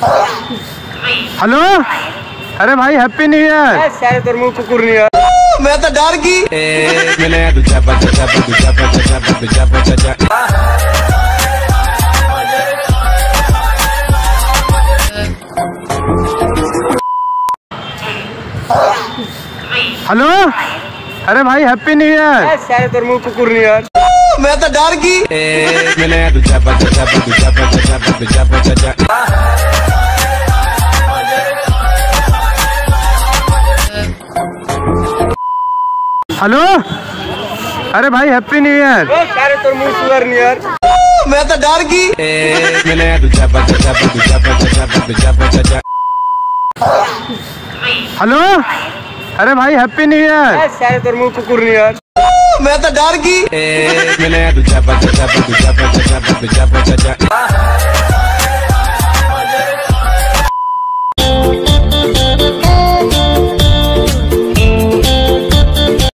Hello? अरे भाई happy new year सारे तेरे मुँह कुकुर नहीं है। मैं तो डर गई। हेलो? अरे भाई हैप्पी न्यू ईयर सारे तेरे मुँह कुकुर नहीं है। मैं तो डर गई। हेलो? अरे भाई हैप्पी न्यू ईयर सारे तेरे मुँह सुअर नहीं मैं तो डर गई हेलो? अरे भाई हैप्पी न्यू ईयर सारे तेरे मुँह कुकुर नहीं है मैं तो डर गई